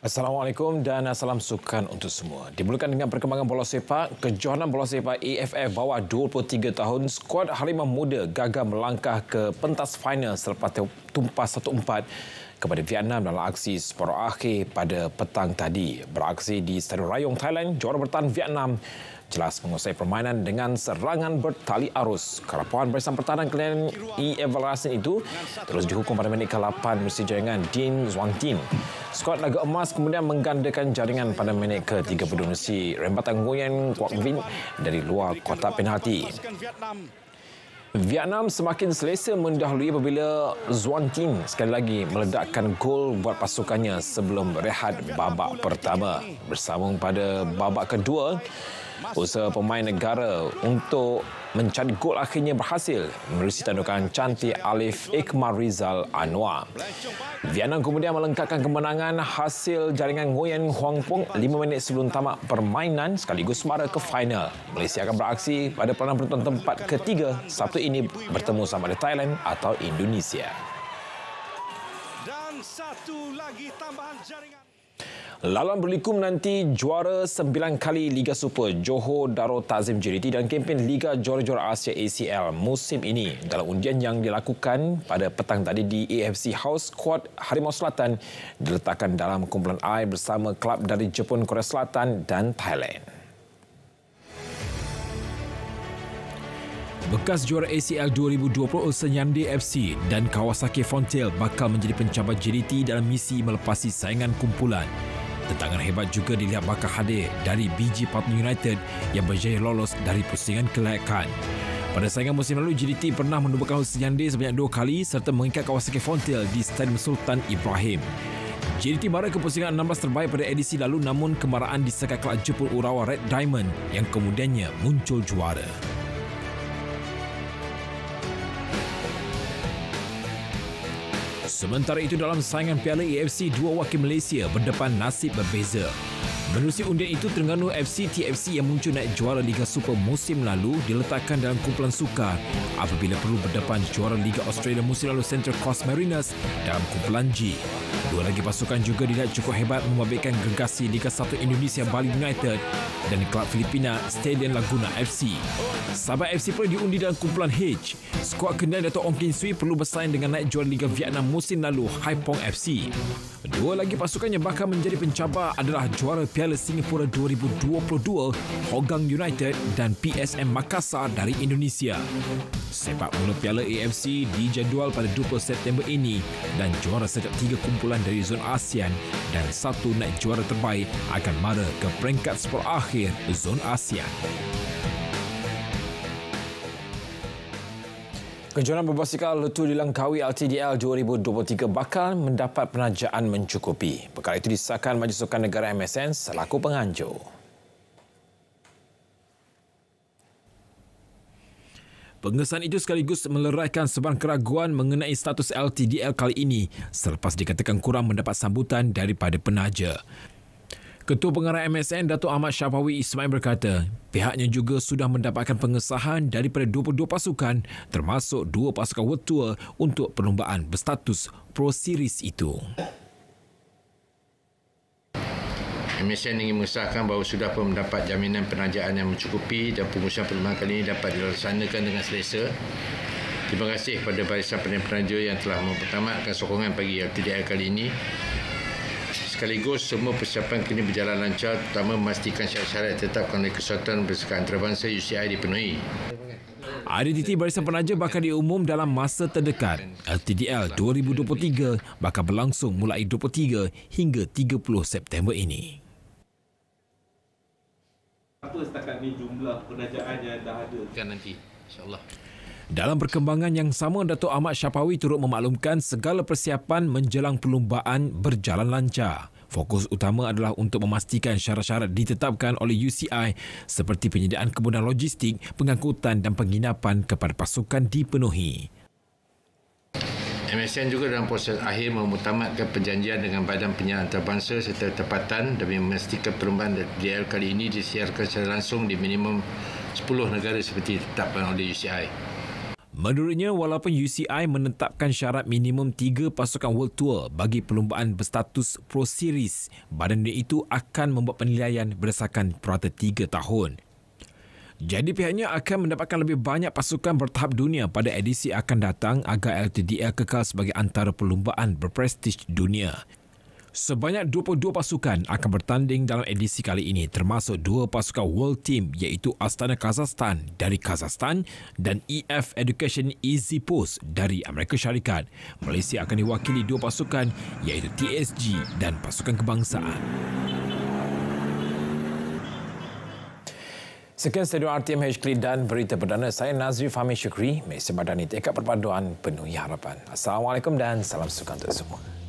Assalamualaikum dan salam sukan untuk semua. Dimulakan dengan perkembangan bola sepak, kejohanan bola sepak AFF bawah 23 tahun, skuad Harimau Muda gagal melangkah ke pentas final selepas tumpas 1-4 kepada Vietnam dalam aksi separuh akhir pada petang tadi. Beraksi di Stadion Rayong, Thailand, juara bertahan Vietnam jelas menguasai permainan dengan serangan bertali arus. Kelapuan barisan pertahanan Glenn E. Everlasting itu terus dihukum pada minit ke-8 mesti jaringan Dean Zhuangtin. Skuad Naga Emas kemudian menggandakan jaringan pada minit ke-32 mesti rembatan Nguyen Quoc Vin dari luar kotak penalti. Vietnam semakin selesa mendahului apabila Zuan Tin sekali lagi meledakkan gol buat pasukannya sebelum berehat babak pertama. Bersambung pada babak kedua, Usaha pemain negara untuk mencari gol akhirnya berhasil menerusi tandukan cantik Alif Ikmar Rizal Anwar. Vietnam kemudian melengkapkan kemenangan hasil jaringan Nguyen Huang Pung 5 minit sebelum tamat permainan sekaligus mara ke final. Malaysia akan beraksi pada peranan penonton tempat ketiga Sabtu ini bertemu sama ada Thailand atau Indonesia. Dan satu lagi tambahan jaringan Laluan berlikum nanti juara sembilan kali Liga Super Johor Darul Tazim JDT dan kempen Liga Juara-Juara Asia ACL musim ini dalam undian yang dilakukan pada petang tadi di AFC House Squad Harimau Selatan diletakkan dalam kumpulan I bersama klub dari Jepun, Korea Selatan dan Thailand. Bekas juara ACL 2020 Senyandi FC dan Kawasaki Frontier bakal menjadi pencabar JDT dalam misi melepasi saingan kumpulan. Tentangan hebat juga dilihat bakal hadir dari BG Papua United yang berjaya lolos dari pusingan kelayakan. Pada saingan musim lalu, JDT pernah menubuhkan Hussein Yande sebanyak dua kali serta mengikat Kawasaki Frontier di Stadium Sultan Ibrahim. JDT marah ke pusingan 16 terbaik pada edisi lalu namun kemarahan disekat kelab Jepun Urawa Red Diamond yang kemudiannya muncul juara. Sementara itu dalam saingan Piala AFC, dua wakil Malaysia berdepan nasib berbeza. Menerusi undian itu, Terengganu FC TFC yang muncul naik juara Liga Super musim lalu diletakkan dalam kumpulan sukar apabila perlu berdepan juara Liga Australia musim lalu Central Coast Mariners dalam kumpulan G. Dua lagi pasukan juga dilihat cukup hebat membabitkan gegasi Liga 1 Indonesia Bali United dan klub Filipina Stadium Laguna FC. Sabah FC pun diundi dalam kumpulan H. Skuad kendali Dato' Ong Kin Sui perlu bersaing dengan naik juara Liga Vietnam musim lalu Haipong FC. Dua lagi pasukan yang bakal menjadi pencabar adalah juara Piala Singapura 2022 Hogang United dan PSM Makassar dari Indonesia. Sepak bola Piala AFC dijadual pada 20 September ini dan juara setiap tiga kumpulan dari zon ASEAN dan satu naik juara terbaik akan mara ke peringkat sepuluh akhir zon ASEAN. Kejuaraan berbasikal Letu di Langkawi LTDL 2023 bakal mendapat penajaan mencukupi. Perkara itu disahkan Majlis Sukan Negara MSN selaku penganjur. Pengesahan itu sekaligus meleraikan sebarang keraguan mengenai status LTDL kali ini selepas dikatakan kurang mendapat sambutan daripada penaja. Ketua Pengarah MSN Datuk Ahmad Syafawi Ismail berkata, pihaknya juga sudah mendapatkan pengesahan daripada 22 pasukan termasuk dua pasukan Tour untuk perlumbaan berstatus Pro Series itu. MSN ingin mengesahkan bahawa sudah pun mendapat jaminan penajaan yang mencukupi dan pengurusan perlumbaan kali ini dapat dilaksanakan dengan selesa. Terima kasih kepada barisan penaja yang telah mempertamatkan sokongan bagi LTDI kali ini. Sekaligus semua persiapan kini berjalan lancar terutama memastikan syarat-syarat ditetapkan oleh Kesatuan Bersekutu Antarabangsa UCI dipenuhi. IDT Barisan Penaja bakal diumum dalam masa terdekat. LTDL 2023 bakal berlangsung mulai 23 hingga 30 September ini apa setakat ni jumlah penajaan yang dah ada? Kan nanti, insyaAllah. Dalam perkembangan yang sama, Datuk Ahmad Syapawi turut memaklumkan segala persiapan menjelang perlumbaan berjalan lancar. Fokus utama adalah untuk memastikan syarat-syarat ditetapkan oleh UCI seperti penyediaan kemudahan logistik, pengangkutan dan penginapan kepada pasukan dipenuhi. MSN juga dalam proses akhir memutamatkan perjanjian dengan Badan Penyiaran Antarabangsa serta tempatan demi memastikan perlumbaan DL kali ini disiarkan secara langsung di minimum 10 negara seperti ditetapkan oleh UCI. Menurutnya, walaupun UCI menetapkan syarat minimum tiga pasukan World Tour bagi perlumbaan berstatus Pro Series, badan itu akan membuat penilaian berdasarkan purata tiga tahun. Jadi pihaknya akan mendapatkan lebih banyak pasukan bertahap dunia pada edisi akan datang agar LTDL kekal sebagai antara perlumbaan berprestij dunia. Sebanyak 22 pasukan akan bertanding dalam edisi kali ini termasuk dua pasukan World Team iaitu Astana Kazakhstan dari Kazakhstan dan EF Education Easy Post dari Amerika Syarikat. Malaysia akan diwakili dua pasukan iaitu TSG dan pasukan kebangsaan. Sekian studio RTMH Kli dan berita perdana saya Nazri Fahmi Syukri. Malaysia Madani tekad perpaduan penuhi harapan. Assalamualaikum dan salam sukan untuk semua.